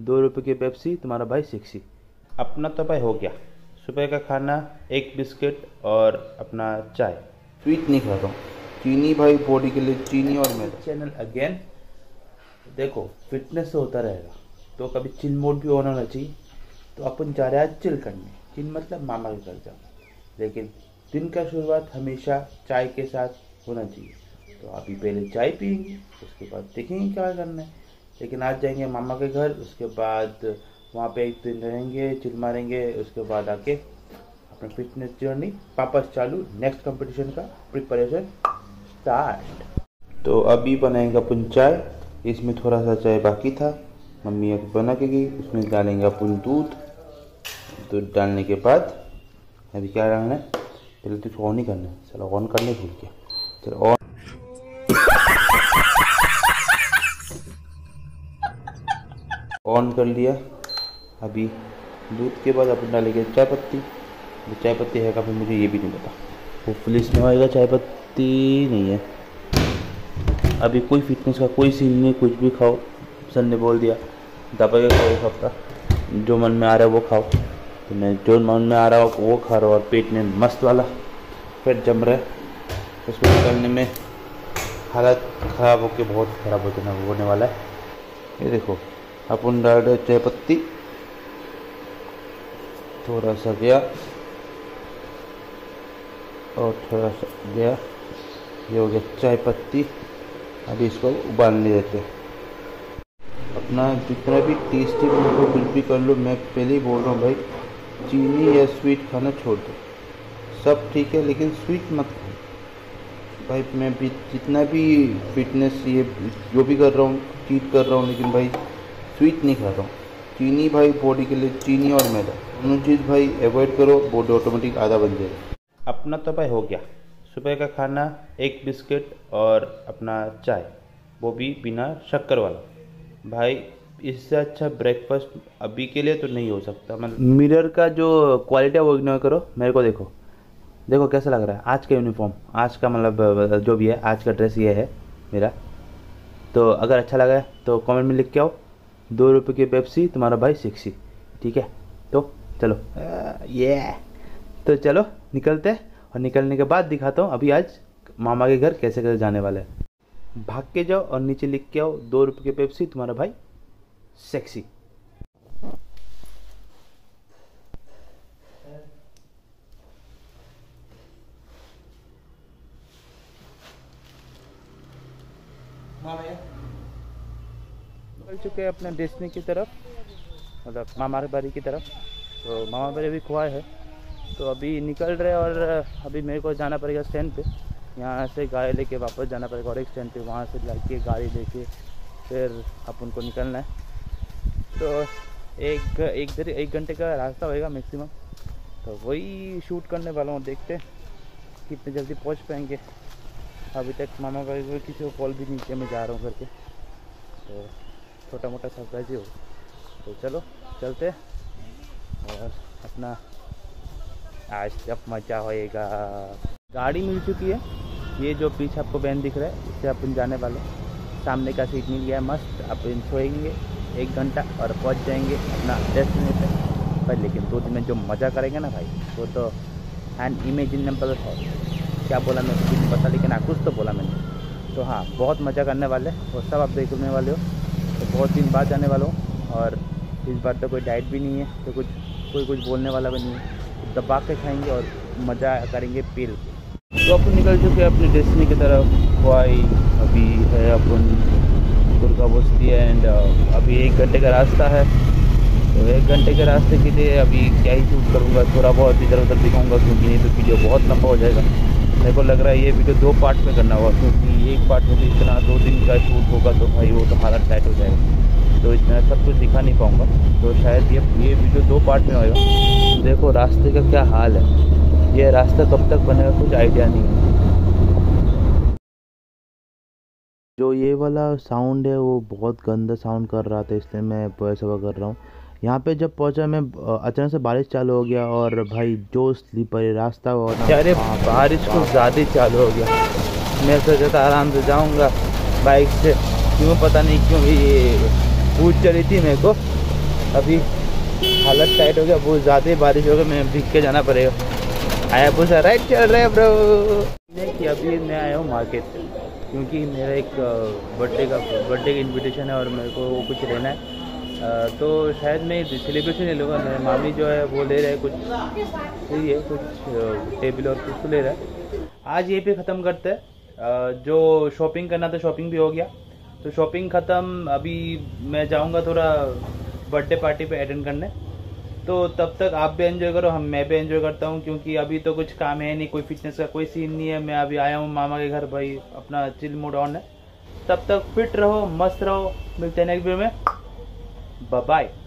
दो रुपये की पेप्सी, तुम्हारा भाई सिक्सी। अपना तो भाई हो गया। सुबह का खाना, एक बिस्किट और अपना चाय। स्वीट नहीं खाता हूँ। चीनी भाई बॉडी के लिए चीनी और मैदा। चैनल अगेन देखो फिटनेस होता रहेगा। तो कभी चिल मोड भी होना होना चाहिए। तो अपन जा रहे हैं चिल करने। चिल मतलब मामा के घर जाओ लेकिन दिन का शुरुआत हमेशा चाय के साथ होना चाहिए। तो अभी पहले चाय पियेंगे उसके बाद देखेंगे क्या करना है। लेकिन आज जाएँगे मामा के घर, उसके बाद वहाँ पे एक दिन रहेंगे, चिल मारेंगे, उसके बाद आके अपना फिटनेस जर्नी वापस चालू नेक्स्ट कंपटीशन का प्रिपरेशन स्टार्ट तो अभी बनाएँगे अपन चाय, इसमें थोड़ा सा चाय बाकी था, मम्मी अभी बना के गई उसमें डालेंगे अपन दूध दूध डालने के बाद, अभी क्या डालना है? पहले तो ऑन ही करना है चलो ऑन करने भूल गया। चलो ऑन ऑन कर लिया। अभी दूध के बाद अपन डालेंगे चाय पत्ती। चाय पत्ती है काफ़ी मुझे ये भी नहीं पता। होपफुली इसमें आएगा चाय पत्ती नहीं है। अभी कोई फिटनेस का कोई सीन नहीं कुछ भी खाओ। सर ने बोल दिया दबा के खाओ एक हफ़्ता। जो मन में आ रहा है वो खाओ। तो मैं जो मन में आ रहा हो वो खा रहा हूँ और पेट में मस्त वाला पेट जम रहा है। उसको निकलने में हालत ख़राब होके बहुत ख़राब हो जाना होने वाला है। ये देखो। अपन डाल रहे चाय पत्ती थोड़ा सा गया और थोड़ा सा गया। ये हो गया चाय पत्ती अभी इसको उबालने देते हैं। अपना जितना भी टेस्टी बना लो कुछ भी कर लो, मैं पहले ही बोल रहा हूँ भाई, चीनी या स्वीट खाना छोड़ दो। सब ठीक है, लेकिन स्वीट मत खाओ। भाई, मैं भी जितना भी फिटनेस ये, जो भी कर रहा हूँ चीट कर रहा हूँ, लेकिन भाई स्वीट नहीं खाता। हूँ चीनी भाई बॉडी के लिए चीनी और मैदा। दोनों चीज़ भाई अवॉइड करो, बॉडी ऑटोमेटिक आधा बन जाएगा। अपना तो भाई हो गया। सुबह का खाना, एक बिस्किट और अपना चाय, वो भी बिना शक्कर वाला। भाई, इससे अच्छा ब्रेकफास्ट अभी के लिए तो नहीं हो सकता। मतलब मिरर का जो क्वालिटी है, वो इग्नोर करो। मेरे को देखो। देखो कैसा लग रहा है। आज का यूनिफॉर्म आज का मतलब जो भी है, आज का ड्रेस ये है मेरा। तो अगर अच्छा लगा तो कमेंट में लिख के आओ। दो रुपये की पेप्सी तुम्हारा भाई सिक्सी। ठीक है? तो चलो। ये तो चलो निकलते हैं और निकलने के बाद दिखाता हूँ अभी आज मामा के घर कैसे कैसे जाने वाले हैं। भाग के जाओ और नीचे लिख के आओ दो रुपये की पेप्सी तुम्हारा भाई सेक्सी। चल चुके हैं अपने डेस्टिनी की तरफ़ मतलब मामा बाड़ी की तरफ़। तो मामा बाड़ी अभी खुआ है। तो अभी निकल रहे और अभी मेरे को जाना पड़ेगा स्टैंड पे। यहाँ से गाड़ी लेके वापस जाना पड़ेगा और एक स्टैंड पे वहाँ से जाके गाड़ी लेके फिर अपन उनको निकलना है। तो एक एक देर, एक घंटे का रास्ता होएगा मैक्सिमम तो वही शूट करने वाला हूँ, देखते कितने जल्दी पहुँच पाएँगे। अभी तक मामा का किसी को कॉल भी नहीं किया, मैं जा रहा हूँ करके तो छोटा मोटा सरप्राइज़ ही हो। तो चलो, चलते और अपना आज जब मज़ा होएगा। गाड़ी मिल चुकी है। ये जो पीछे आपको बैन दिख रहा है इससे अपन जाने वाले सामने का सीट मिल गया मस्त। अपन सोएँगे एक घंटा और पहुँच जाएँगे अपना डेस्टिनेशन पर लेकिन दो दिन में जो मज़ा करेंगे ना भाई, वो तो एंड इमेजिनेबल है। क्या बोला मैं, कुछ पता, लेकिन हाँ कुछ तो बोला मैंने। तो हाँ बहुत मज़ा करने वाले और सब आप देखने वाले हो। बहुत दिन बाद जाने वाला हूँ और इस बार तो कोई डाइट भी नहीं है तो कुछ, कोई कुछ बोलने वाला भी नहीं है। दबा के खाएँगे और मज़ा करेंगे पील तो अपन निकल चुके हैं अपनी डेस्टिनी की तरफ़। खुआई अभी है अपन, दुर्गा बस्ती एंड अभी एक घंटे का रास्ता है। तो एक घंटे के रास्ते के लिए अभी क्या ही शूट करूँगा, थोड़ा बहुत इधर उधर दिखाऊँगा, क्योंकि नहीं तो वीडियो बहुत लंबा हो जाएगा। मेरे को लग रहा है ये वीडियो दो पार्ट में करना होगा, क्योंकि एक पार्ट में तो इतना, दो दिन का शूट होगा तो भाई वो तो हालत टाइट हो जाएगा। तो इतना सब कुछ दिखा नहीं पाऊँगा। तो शायद ये ये वीडियो दो पार्ट में होगा देखो, रास्ते का क्या हाल है। ये रास्ता कब तक बनेगा कुछ आइडिया नहीं है। जो ये वाला साउंड है, वो बहुत गंदा साउंड कर रहा था, इसलिए मैं ऐसा कर रहा हूँ। यहाँ पे जब पहुँचा मैं अचानक से बारिश चालू हो गया और भाई जो स्लीपर रास्ता और अरे बारिश कुछ ज़्यादा चालू हो गया। मैं सोचा था आराम से जाऊँगा बाइक से। क्यों पता नहीं क्यों, ये पूछ चली थी मेरे को। अभी हालत टाइट हो गया, बहुत ज़्यादा बारिश हो गया, मैं भीग के जाना पड़ेगा। आया पूछा राइट चल रहा है ब्रो कि अभी मैं आया हूँ मार्केट क्योंकि मेरा एक बर्थडे का बर्थडे का इन्विटेशन है और मेरे को वो कुछ लेना है। तो शायद मैं सेलिब्रेशन ले लूँगा। मामी जो है, वो ले रहे हैं कुछ सही है कुछ टेबल और कुछ तो ले रहा है। आज ये पे ख़त्म करते हैं। जो शॉपिंग करना था शॉपिंग भी हो गया। तो शॉपिंग ख़त्म, अभी मैं जाऊँगा थोड़ा बर्थडे पार्टी पे अटेंड करने। तो तब तक आप भी एंजॉय करो, हम, मैं भी एंजॉय करता हूँ, क्योंकि अभी तो कुछ काम है नहीं, कोई फिटनेस का कोई सीन नहीं है। मैं अभी आया हूँ, मामा के घर, भाई, अपना चिल मूड ऑन है। तब तक फिट रहो, मस्त रहो, मिलते हैं नेक्स्ट वीडियो में। Bye bye.